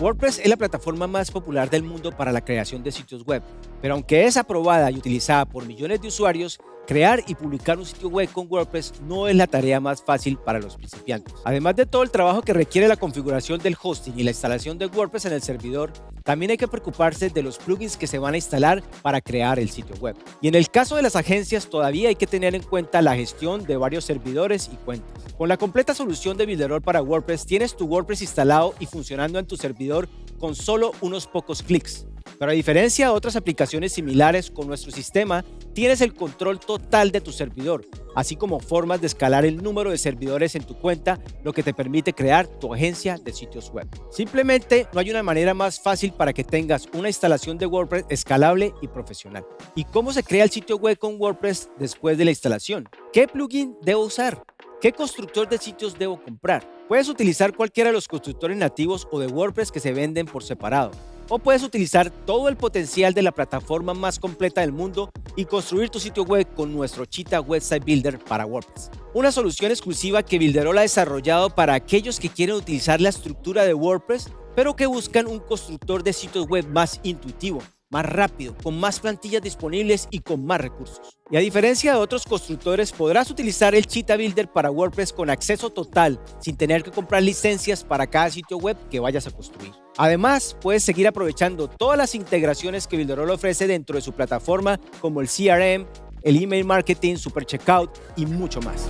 WordPress es la plataforma más popular del mundo para la creación de sitios web, pero aunque es aprobada y utilizada por millones de usuarios, crear y publicar un sitio web con WordPress no es la tarea más fácil para los principiantes. Además de todo el trabajo que requiere la configuración del hosting y la instalación de WordPress en el servidor, también hay que preocuparse de los plugins que se van a instalar para crear el sitio web. Y en el caso de las agencias todavía hay que tener en cuenta la gestión de varios servidores y cuentas. Con la completa solución de Builderall para WordPress tienes tu WordPress instalado y funcionando en tu servidor con solo unos pocos clics. Pero a diferencia de otras aplicaciones similares, con nuestro sistema tienes el control total de tu servidor, así como formas de escalar el número de servidores en tu cuenta, lo que te permite crear tu agencia de sitios web. Simplemente no hay una manera más fácil para que tengas una instalación de WordPress escalable y profesional. ¿Y cómo se crea el sitio web con WordPress después de la instalación? ¿Qué plugin debo usar? ¿Qué constructor de sitios debo comprar? Puedes utilizar cualquiera de los constructores nativos o de WordPress que se venden por separado. O puedes utilizar todo el potencial de la plataforma más completa del mundo y construir tu sitio web con nuestro Cheetah Website Builder para WordPress. Una solución exclusiva que Builderall ha desarrollado para aquellos que quieren utilizar la estructura de WordPress, pero que buscan un constructor de sitios web más intuitivo más rápido, con más plantillas disponibles y con más recursos. Y a diferencia de otros constructores, podrás utilizar el Cheetah Builder para WordPress con acceso total, sin tener que comprar licencias para cada sitio web que vayas a construir. Además, puedes seguir aprovechando todas las integraciones que Builderall ofrece dentro de su plataforma, como el CRM, el email marketing, super checkout y mucho más.